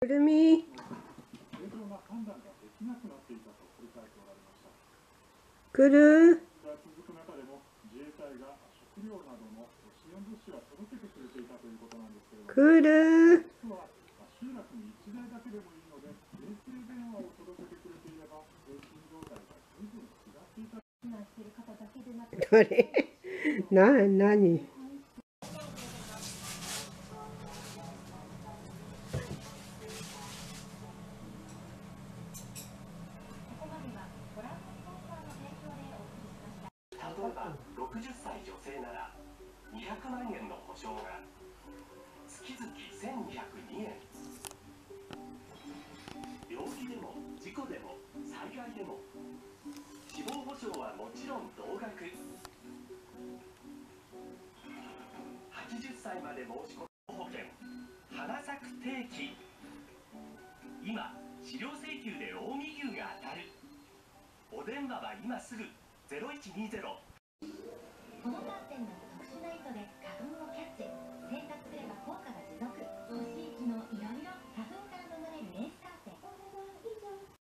くるみくなっていたと振り返っておられました。くるが続く中でも自衛隊えば60歳女性なら200万円の保証が月々1202円。病気でも事故でも災害でも死亡保障はもちろん同額。80歳まで申し込む保険花咲く定期。今資料請求で近江牛が当たる。お電話は今すぐ。0120このカーテンの